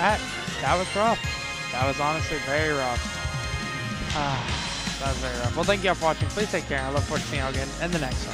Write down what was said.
that that was rough. That was honestly very rough. Ah, that was very rough. Well, thank you all for watching. Please take care. I look forward to seeing you all again in the next one.